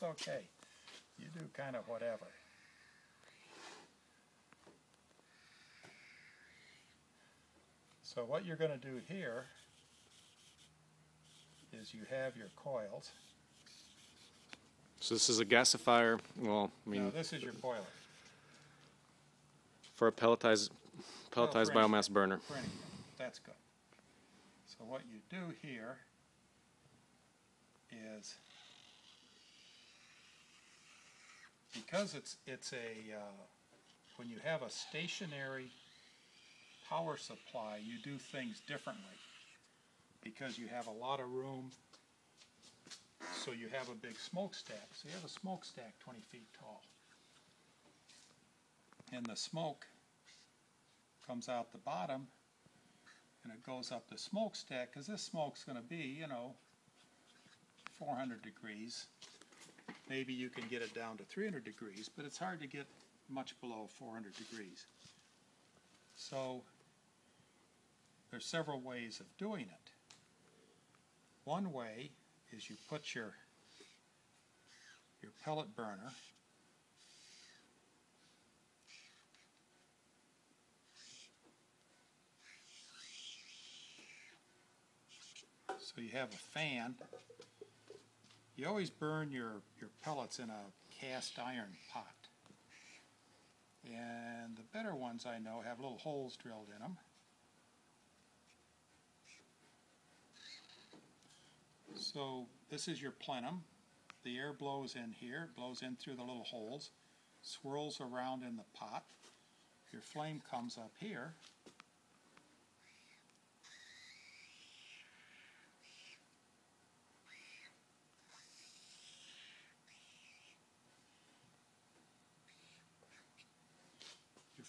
that's okay. You do kind of whatever. So what you're going to do here is you have your coils. So this is a gasifier. Well, I mean, Now this is your boiler. for a pelletized pelletized for biomass burner. That's good. So what you do here is because it's it's a uh, when you have a stationary power supply, you do things differently because you have a lot of room. So you have a big smokestack. So you have a smokestack 20 feet tall. And the smoke comes out the bottom and it goes up the smokestack because this smoke's going to be, you know, 400 degrees. Maybe you can get it down to 300 degrees, but it's hard to get much below 400 degrees. So there's several ways of doing it. One way is you put your your pellet burner So you have a fan. You always burn your, your pellets in a cast iron pot. And the better ones I know have little holes drilled in them. So this is your plenum. The air blows in here, it blows in through the little holes, swirls around in the pot. Your flame comes up here.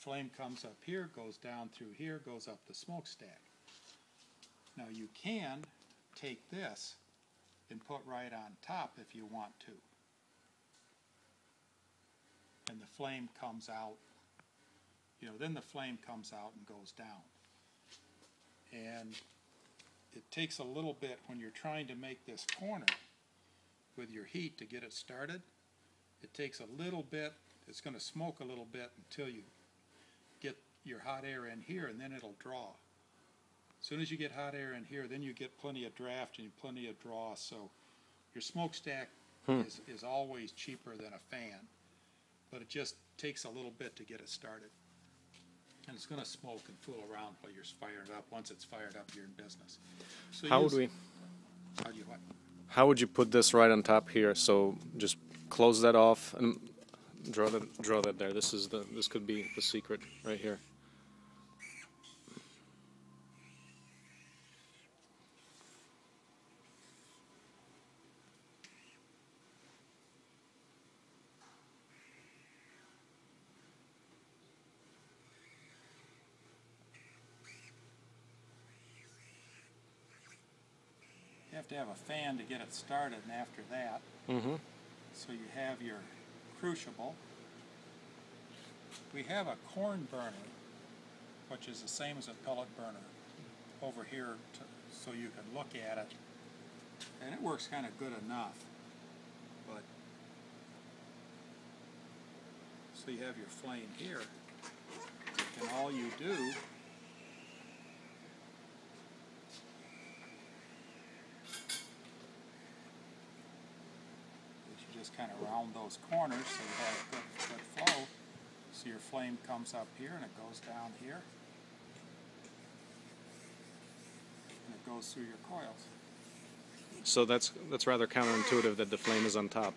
Flame comes up here, goes down through here, goes up the smokestack. Now you can take this and put right on top if you want to. And the flame comes out, you know, then the flame comes out and goes down. And it takes a little bit when you're trying to make this corner with your heat to get it started. It takes a little bit, it's going to smoke a little bit until you your hot air in here and then it'll draw. As soon as you get hot air in here, then you get plenty of draft and plenty of draw. So your smokestack hmm. is, is always cheaper than a fan, but it just takes a little bit to get it started. And it's going to smoke and fool around while you're firing it up. Once it's fired up, you're in business. So How would we? How do you what? How would you put this right on top here? So just close that off and draw that draw that there. This is the this could be the secret right here. You have to have a fan to get it started, and after that, Mm-hmm. so you have your crucible. We have a corn burner, which is the same as a pellet burner, over here to, so you can look at it, and it works kind of good enough. But so you have your flame here, and all you do is you just kind of round those corners so you have good, good flow. So your flame comes up here and it goes down here. And it goes through your coils. So that's that's rather counterintuitive that the flame is on top,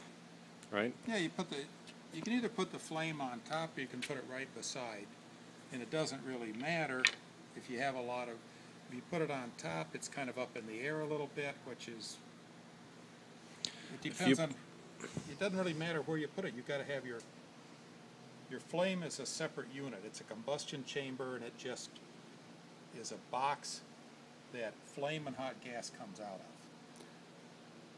right? Yeah, you put the, you can either put the flame on top or you can put it right beside. And it doesn't really matter if you have a lot of, if you put it on top, it's kind of up in the air a little bit, which is, it depends on, it doesn't really matter where you put it. You've got to have your, your flame is a separate unit. It's a combustion chamber and it just is a box that flame and hot gas comes out of.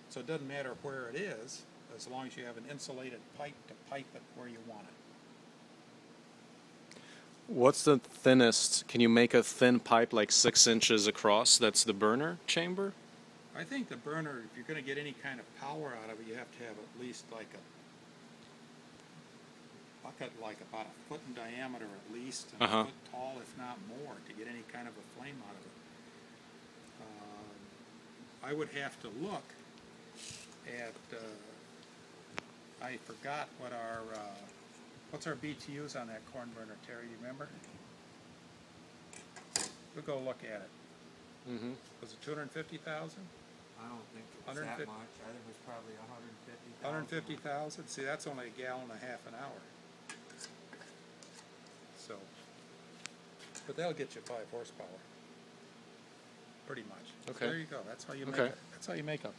So it doesn't matter where it is, as long as you have an insulated pipe to pipe it where you want it. What's the thinnest? Can you make a thin pipe like six inches across? That's the burner chamber. I think the burner, if you're going to get any kind of power out of it, you have to have at least like a bucket, like about a foot in diameter at least, and uh -huh. a uh-huh. foot tall, if not more, to get any kind of a flame out of it. Um, I would have to look at. Uh, I forgot what our uh, what's our BTUs on that corn burner, Terry. You remember? We'll go look at it. Mm -hmm. Was it 250,000? I don't think it was 150 that much. I think it was probably a hundred and fifty thousand. Hundred and fifty thousand? See, that's only a gallon and a half an hour. So, but that'll get you five horsepower. Pretty much. So Okay. There you go. That's how you make Okay. it. That's how you make a